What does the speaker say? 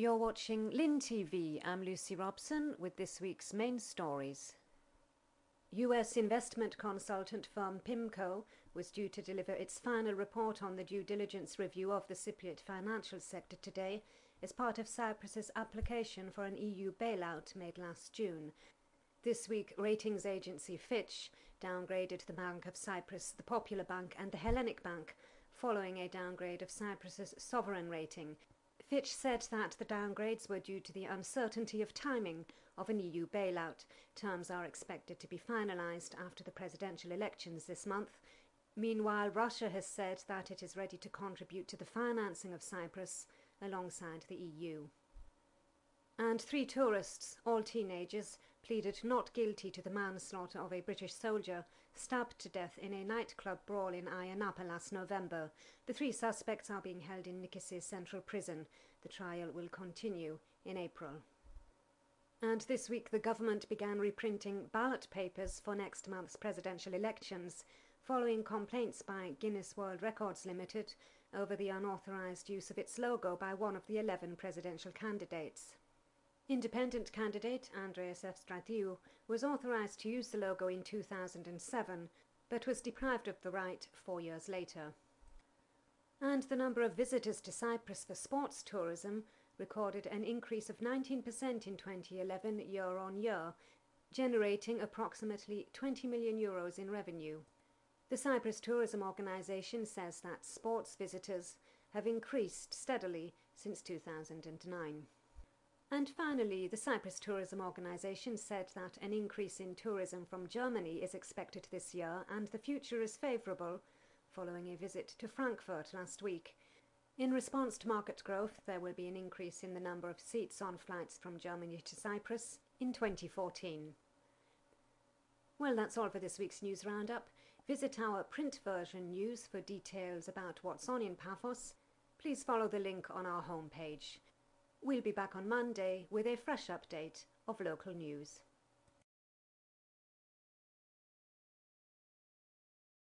You're watching Lin TV. I'm Lucy Robson with this week's main stories. US investment consultant firm PIMCO was due to deliver its final report on the due diligence review of the Cypriot financial sector today as part of Cyprus's application for an EU bailout made last June. This week, ratings agency Fitch downgraded the Bank of Cyprus, the Popular Bank, and the Hellenic Bank following a downgrade of Cyprus's sovereign rating. Fitch said that the downgrades were due to the uncertainty of timing of an EU bailout. Terms are expected to be finalised after the presidential elections this month. Meanwhile, Russia has said that it is ready to contribute to the financing of Cyprus alongside the EU and three tourists, all teenagers, pleaded not guilty to the manslaughter of a British soldier stabbed to death in a nightclub brawl in Ayia Napa last November. The three suspects are being held in Nicosia Central Prison. The trial will continue in April. And this week the government began reprinting ballot papers for next month's presidential elections, following complaints by Guinness World Records Limited over the unauthorized use of its logo by one of the 11 presidential candidates. Independent candidate Andreas Efstratiou was authorized to use the logo in 2007, but was deprived of the right four years later. And the number of visitors to Cyprus for sports tourism recorded an increase of 19% in 2011 year on year, generating approximately 20 million euros in revenue. The Cyprus Tourism Organization says that sports visitors have increased steadily since 2009. And finally, the Cyprus Tourism Organization said that an increase in tourism from Germany is expected this year and the future is favourable, following a visit to Frankfurt last week. In response to market growth, there will be an increase in the number of seats on flights from Germany to Cyprus in 2014. Well, that's all for this week's news roundup. Visit our print version news for details about what's on in Paphos. Please follow the link on our homepage. We'll be back on Monday with a fresh update of local news.